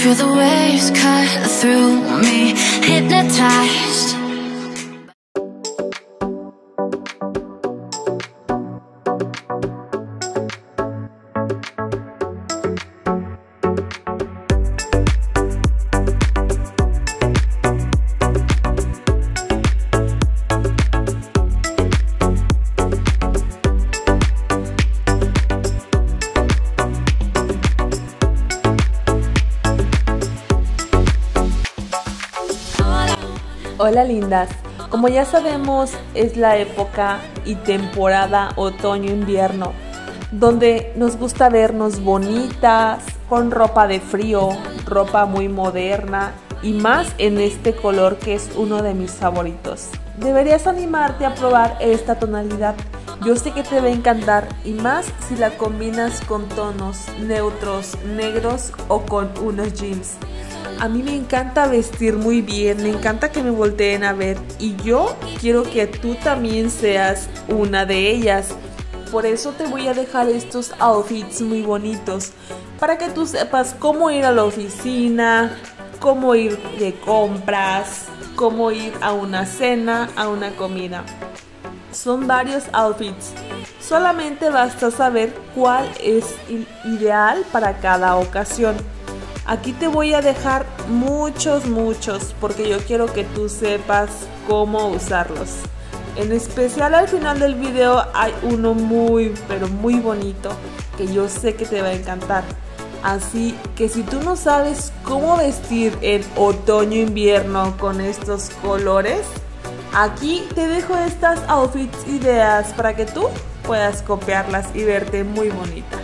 Feel the waves cut through me Hypnotized Hola lindas, como ya sabemos es la época y temporada otoño-invierno, donde nos gusta vernos bonitas, con ropa de frío, ropa muy moderna y más en este color que es uno de mis favoritos. Deberías animarte a probar esta tonalidad. Yo sé que te va a encantar y más si la combinas con tonos neutros, negros o con unos jeans. A mí me encanta vestir muy bien, me encanta que me volteen a ver y yo quiero que tú también seas una de ellas. Por eso te voy a dejar estos outfits muy bonitos para que tú sepas cómo ir a la oficina, cómo ir de compras, cómo ir a una cena, a una comida. Son varios outfits. Solamente basta saber cuál es ideal para cada ocasión. Aquí te voy a dejar muchos, muchos, porque yo quiero que tú sepas cómo usarlos. En especial al final del video hay uno muy, pero muy bonito que yo sé que te va a encantar. Así que si tú no sabes cómo vestir en otoño-invierno con estos colores, aquí te dejo estas outfits ideas para que tú puedas copiarlas y verte muy bonita.